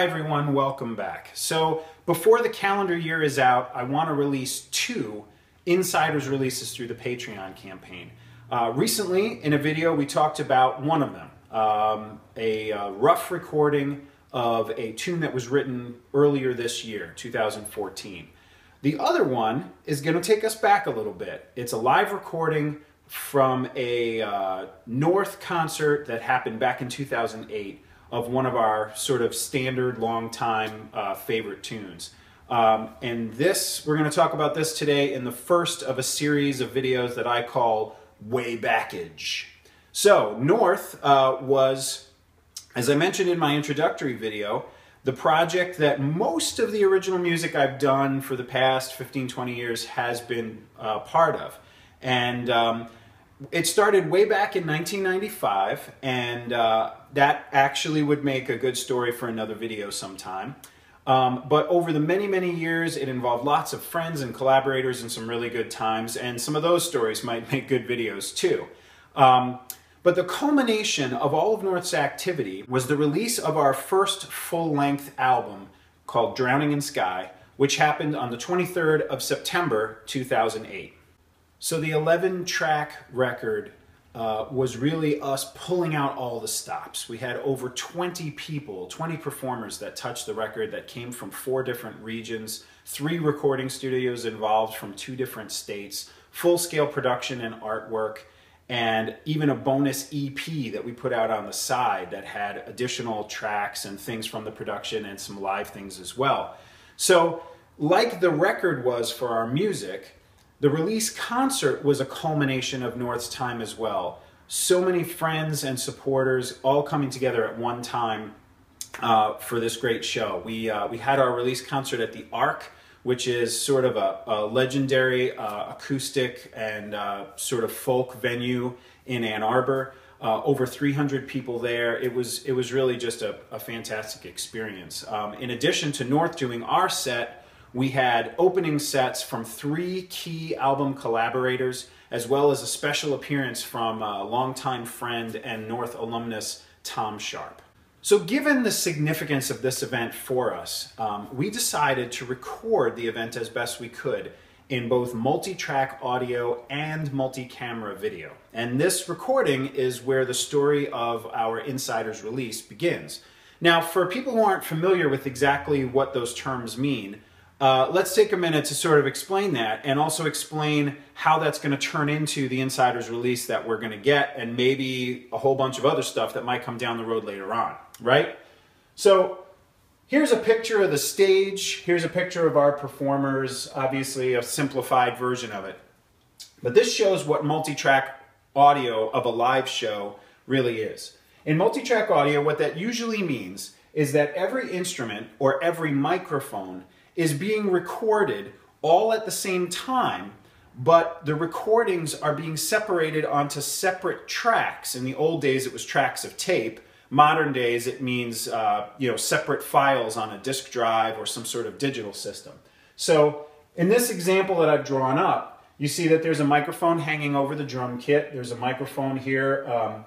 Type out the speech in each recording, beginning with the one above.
Hi everyone, welcome back. So before the calendar year is out, I want to release two insiders releases through the Patreon campaign. Uh, recently, in a video, we talked about one of them, um, a uh, rough recording of a tune that was written earlier this year, 2014. The other one is going to take us back a little bit. It's a live recording from a uh, North concert that happened back in 2008 of one of our sort of standard long time uh, favorite tunes. Um, and this, we're going to talk about this today in the first of a series of videos that I call Way Backage. So, North uh, was, as I mentioned in my introductory video, the project that most of the original music I've done for the past 15, 20 years has been uh, part of. And um, it started way back in 1995, and uh, that actually would make a good story for another video sometime. Um, but over the many, many years, it involved lots of friends and collaborators and some really good times, and some of those stories might make good videos too. Um, but the culmination of all of North's activity was the release of our first full-length album called Drowning in Sky, which happened on the 23rd of September 2008. So the 11 track record uh, was really us pulling out all the stops. We had over 20 people, 20 performers that touched the record that came from four different regions, three recording studios involved from two different states, full scale production and artwork, and even a bonus EP that we put out on the side that had additional tracks and things from the production and some live things as well. So, like the record was for our music, the release concert was a culmination of North's time as well. So many friends and supporters all coming together at one time uh, for this great show. We, uh, we had our release concert at the Ark, which is sort of a, a legendary uh, acoustic and uh, sort of folk venue in Ann Arbor. Uh, over 300 people there. It was it was really just a, a fantastic experience. Um, in addition to North doing our set, we had opening sets from three key album collaborators, as well as a special appearance from a longtime friend and North alumnus Tom Sharpe. So, given the significance of this event for us, um, we decided to record the event as best we could in both multi track audio and multi camera video. And this recording is where the story of our Insiders release begins. Now, for people who aren't familiar with exactly what those terms mean, uh, let's take a minute to sort of explain that and also explain how that's going to turn into the insider's release that we're going to get and maybe a whole bunch of other stuff that might come down the road later on, right? So here's a picture of the stage. Here's a picture of our performers, obviously a simplified version of it. But this shows what multi-track audio of a live show really is. In multi-track audio, what that usually means is that every instrument or every microphone is being recorded all at the same time, but the recordings are being separated onto separate tracks. In the old days, it was tracks of tape. Modern days, it means uh, you know separate files on a disk drive or some sort of digital system. So in this example that I've drawn up, you see that there's a microphone hanging over the drum kit. There's a microphone here, um,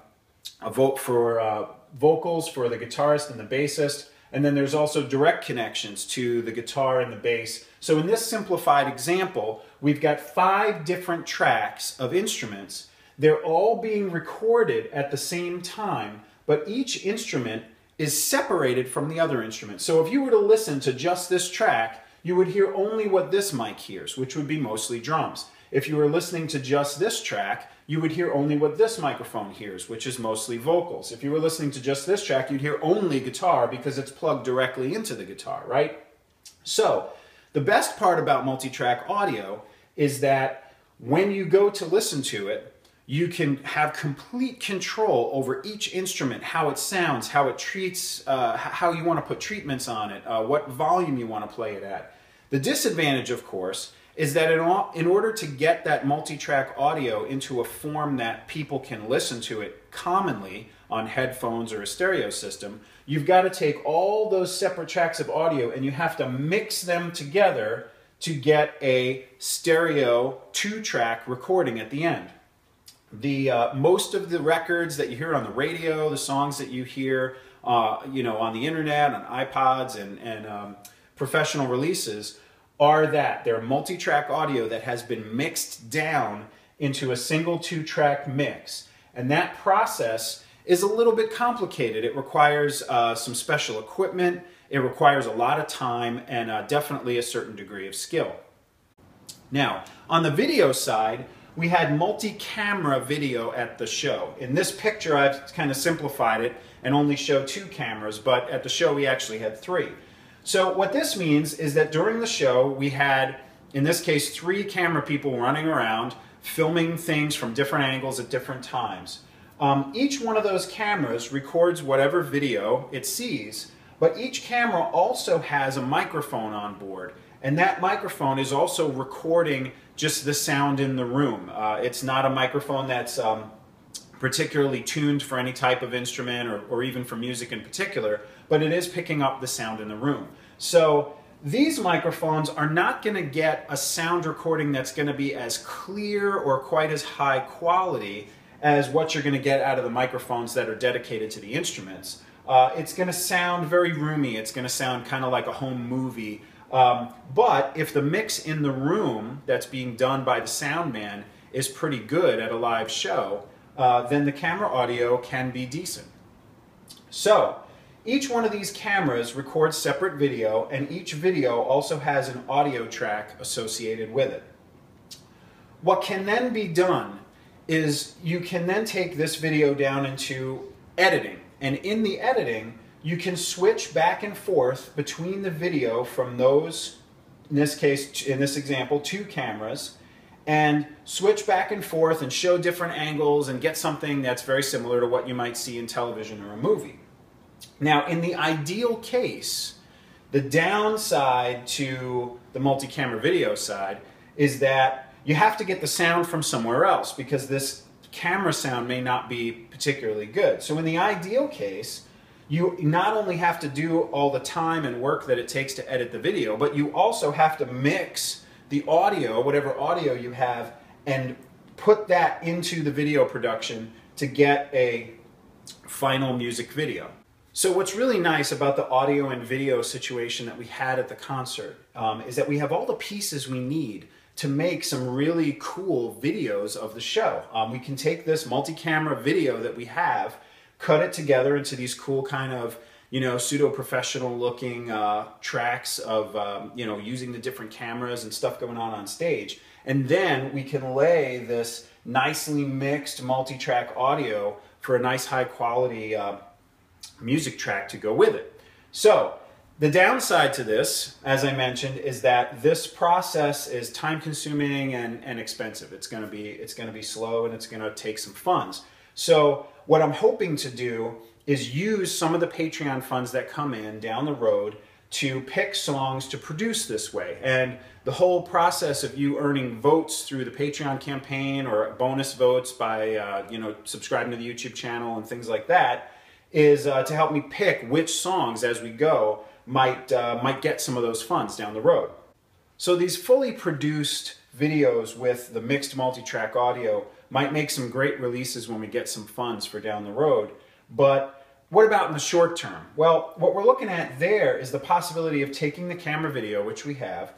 a vote for uh, vocals for the guitarist and the bassist. And then there's also direct connections to the guitar and the bass. So in this simplified example, we've got five different tracks of instruments. They're all being recorded at the same time, but each instrument is separated from the other instrument. So if you were to listen to just this track, you would hear only what this mic hears, which would be mostly drums. If you were listening to just this track, you would hear only what this microphone hears, which is mostly vocals. If you were listening to just this track, you'd hear only guitar because it's plugged directly into the guitar, right? So, the best part about multi-track audio is that when you go to listen to it, you can have complete control over each instrument, how it sounds, how it treats, uh, how you want to put treatments on it, uh, what volume you want to play it at. The disadvantage, of course, is that in, all, in order to get that multi-track audio into a form that people can listen to it commonly on headphones or a stereo system, you've got to take all those separate tracks of audio and you have to mix them together to get a stereo two-track recording at the end. The uh, most of the records that you hear on the radio, the songs that you hear uh, you know, on the internet, on iPods and, and um, professional releases are that they're multi-track audio that has been mixed down into a single two-track mix. And that process is a little bit complicated. It requires uh, some special equipment, it requires a lot of time, and uh, definitely a certain degree of skill. Now, on the video side, we had multi-camera video at the show. In this picture, I've kind of simplified it and only show two cameras, but at the show we actually had three. So what this means is that during the show, we had, in this case, three camera people running around, filming things from different angles at different times. Um, each one of those cameras records whatever video it sees, but each camera also has a microphone on board. And that microphone is also recording just the sound in the room. Uh, it's not a microphone that's um, particularly tuned for any type of instrument or, or even for music in particular, but it is picking up the sound in the room. So these microphones are not going to get a sound recording that's going to be as clear or quite as high quality as what you're going to get out of the microphones that are dedicated to the instruments. Uh, it's going to sound very roomy. It's going to sound kind of like a home movie. Um, but if the mix in the room that's being done by the sound man is pretty good at a live show, uh, then the camera audio can be decent. So, each one of these cameras records separate video, and each video also has an audio track associated with it. What can then be done is you can then take this video down into editing, and in the editing, you can switch back and forth between the video from those, in this case, in this example, two cameras, and switch back and forth and show different angles and get something that's very similar to what you might see in television or a movie. Now, in the ideal case, the downside to the multi-camera video side is that you have to get the sound from somewhere else because this camera sound may not be particularly good. So in the ideal case, you not only have to do all the time and work that it takes to edit the video, but you also have to mix the audio, whatever audio you have, and put that into the video production to get a final music video. So what's really nice about the audio and video situation that we had at the concert um, is that we have all the pieces we need to make some really cool videos of the show. Um, we can take this multi-camera video that we have, cut it together into these cool kind of you know, pseudo-professional looking uh, tracks of, um, you know, using the different cameras and stuff going on on stage. And then we can lay this nicely mixed multi-track audio for a nice high quality uh, music track to go with it. So the downside to this, as I mentioned, is that this process is time consuming and, and expensive. It's gonna be it's gonna be slow and it's gonna take some funds. So what I'm hoping to do is use some of the Patreon funds that come in down the road to pick songs to produce this way. And the whole process of you earning votes through the Patreon campaign or bonus votes by uh, you know subscribing to the YouTube channel and things like that is uh, to help me pick which songs as we go might uh, might get some of those funds down the road. So these fully produced videos with the mixed multi-track audio might make some great releases when we get some funds for down the road. But what about in the short term? Well, what we're looking at there is the possibility of taking the camera video, which we have,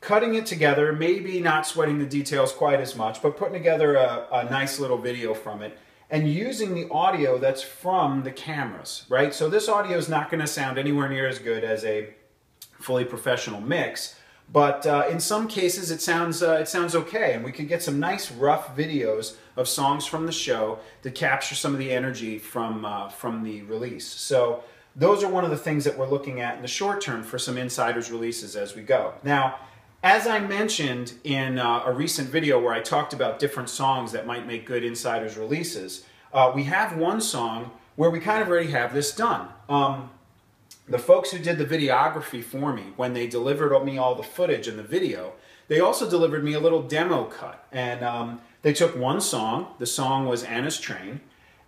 cutting it together, maybe not sweating the details quite as much, but putting together a, a nice little video from it and using the audio that's from the cameras, right? So this audio is not going to sound anywhere near as good as a fully professional mix, but uh, in some cases, it sounds uh, it sounds okay, and we could get some nice rough videos of songs from the show to capture some of the energy from uh, from the release. So those are one of the things that we're looking at in the short term for some insiders releases as we go. Now, as I mentioned in uh, a recent video where I talked about different songs that might make good insiders releases, uh, we have one song where we kind of already have this done. Um, the folks who did the videography for me, when they delivered me all the footage and the video, they also delivered me a little demo cut. And um, they took one song, the song was Anna's Train,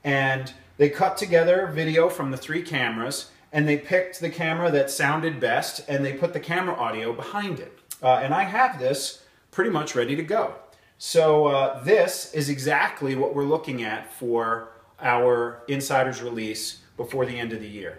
and they cut together video from the three cameras, and they picked the camera that sounded best, and they put the camera audio behind it. Uh, and I have this pretty much ready to go. So uh, this is exactly what we're looking at for our Insiders release before the end of the year.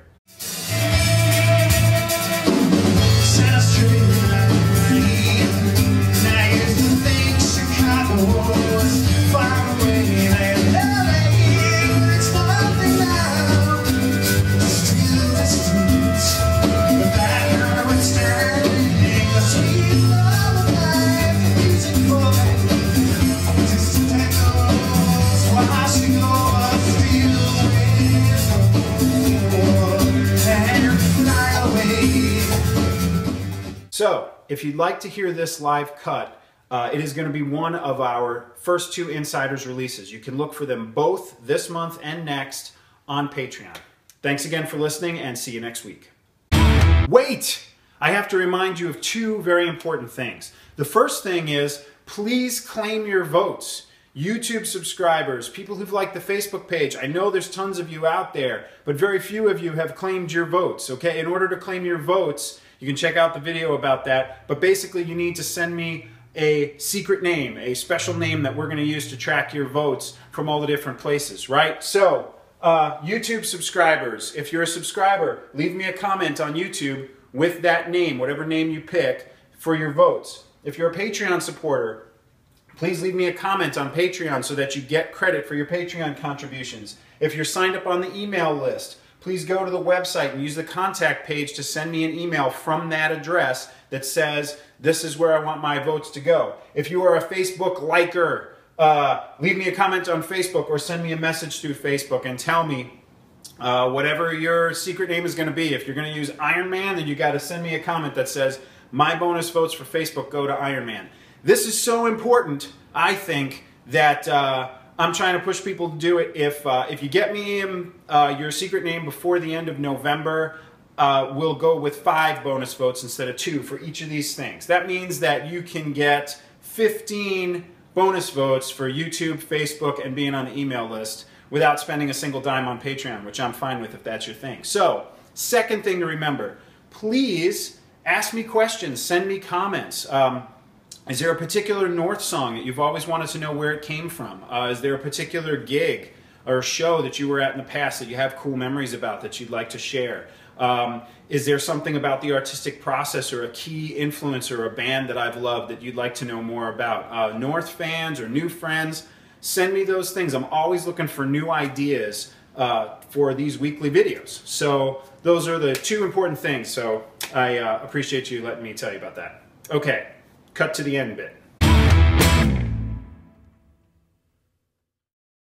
So, if you'd like to hear this live cut, uh, it is going to be one of our first two Insiders releases. You can look for them both this month and next on Patreon. Thanks again for listening and see you next week. Wait! I have to remind you of two very important things. The first thing is please claim your votes. YouTube subscribers, people who've liked the Facebook page. I know there's tons of you out there, but very few of you have claimed your votes, okay? In order to claim your votes, you can check out the video about that. But basically, you need to send me a secret name, a special name that we're going to use to track your votes from all the different places, right? So, uh, YouTube subscribers, if you're a subscriber, leave me a comment on YouTube with that name, whatever name you pick, for your votes. If you're a Patreon supporter, please leave me a comment on Patreon so that you get credit for your Patreon contributions. If you're signed up on the email list, please go to the website and use the contact page to send me an email from that address that says, this is where I want my votes to go. If you are a Facebook liker, uh, leave me a comment on Facebook or send me a message through Facebook and tell me uh, whatever your secret name is going to be. If you're going to use Iron Man, then you got to send me a comment that says, my bonus votes for Facebook go to Iron Man. This is so important, I think, that uh, I'm trying to push people to do it. If uh, if you get me in, uh, your secret name before the end of November, uh, we'll go with five bonus votes instead of two for each of these things. That means that you can get 15 bonus votes for YouTube, Facebook, and being on the email list without spending a single dime on Patreon, which I'm fine with if that's your thing. So, second thing to remember, please ask me questions, send me comments. Um, is there a particular North song that you've always wanted to know where it came from? Uh, is there a particular gig or show that you were at in the past that you have cool memories about that you'd like to share? Um, is there something about the artistic process or a key influence or a band that I've loved that you'd like to know more about? Uh, North fans or new friends, send me those things. I'm always looking for new ideas uh, for these weekly videos. So those are the two important things. So I uh, appreciate you letting me tell you about that. Okay cut to the end bit.